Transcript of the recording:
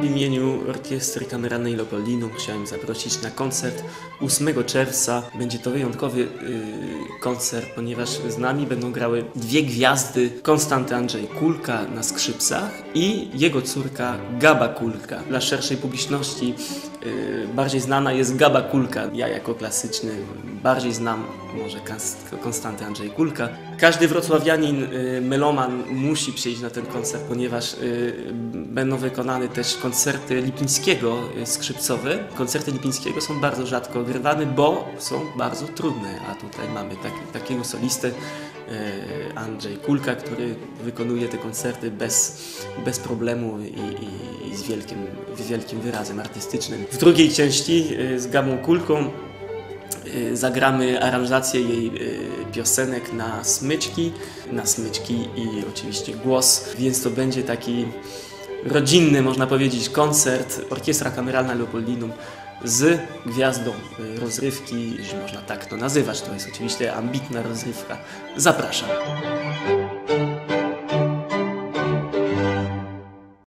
W imieniu Orkiestry Kameralnej Leopoldinum chciałem zaprosić na koncert 8 czerwca. Będzie to wyjątkowy y, koncert, ponieważ z nami będą grały dwie gwiazdy. Konstanty Andrzej Kulka na skrzypcach i jego córka Gaba Kulka. Dla szerszej publiczności bardziej znana jest Gaba Kulka. Ja jako klasyczny bardziej znam może Konstanty Andrzej Kulka. Każdy wrocławianin, y, meloman musi przyjść na ten koncert, ponieważ y, będą wykonane też koncerty Lipińskiego y, skrzypcowe. Koncerty Lipińskiego są bardzo rzadko ogrywane, bo są bardzo trudne, a tutaj mamy taki, takiego solistę y, Andrzej Kulka, który wykonuje te koncerty bez, bez problemu i, i, i z, wielkim, z wielkim wyrazem artystycznym. W drugiej części y, z Gabą Kulką y, zagramy aranżację jej piosenek na smyczki, na smyczki i oczywiście głos, więc to będzie taki rodzinny, można powiedzieć, koncert Orkiestra Kameralna Leopoldinum z gwiazdą rozrywki, jeśli można tak to nazywać. To jest oczywiście ambitna rozrywka. Zapraszam.